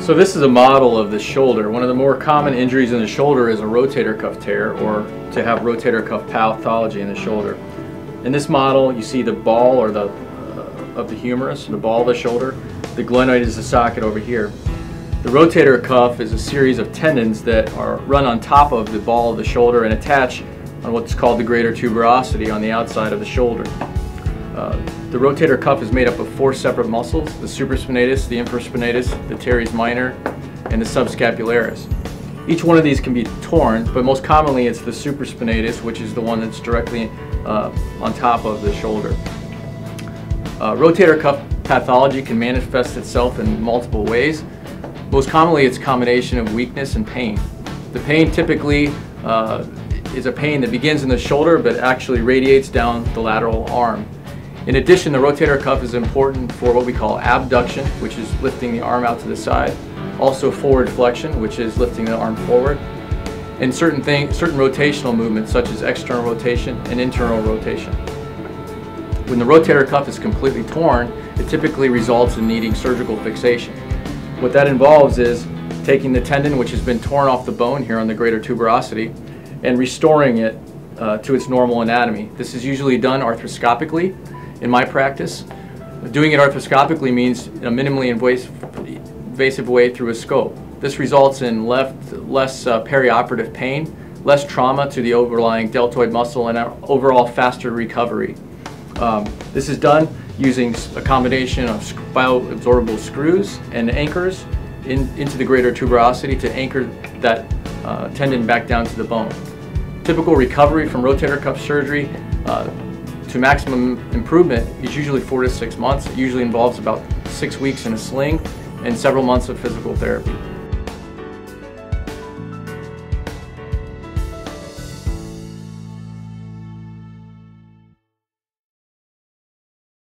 So this is a model of the shoulder. One of the more common injuries in the shoulder is a rotator cuff tear or to have rotator cuff pathology in the shoulder. In this model, you see the ball or the uh, of the humerus, the ball of the shoulder. The glenoid is the socket over here. The rotator cuff is a series of tendons that are run on top of the ball of the shoulder and attach on what's called the greater tuberosity on the outside of the shoulder. Uh, the rotator cuff is made up of four separate muscles, the supraspinatus, the infraspinatus, the teres minor, and the subscapularis. Each one of these can be torn, but most commonly it's the supraspinatus, which is the one that's directly uh, on top of the shoulder. Uh, rotator cuff pathology can manifest itself in multiple ways. Most commonly it's a combination of weakness and pain. The pain typically uh, is a pain that begins in the shoulder but actually radiates down the lateral arm. In addition, the rotator cuff is important for what we call abduction, which is lifting the arm out to the side. Also forward flexion, which is lifting the arm forward. And certain, thing, certain rotational movements, such as external rotation and internal rotation. When the rotator cuff is completely torn, it typically results in needing surgical fixation. What that involves is taking the tendon, which has been torn off the bone here on the greater tuberosity, and restoring it uh, to its normal anatomy. This is usually done arthroscopically in my practice. Doing it arthroscopically means in a minimally invasive way through a scope. This results in left, less uh, perioperative pain, less trauma to the overlying deltoid muscle, and an overall faster recovery. Um, this is done using a combination of bioabsorbable screws and anchors in, into the greater tuberosity to anchor that uh, tendon back down to the bone. Typical recovery from rotator cuff surgery uh, to maximum improvement is usually four to six months. It usually involves about six weeks in a sling and several months of physical therapy.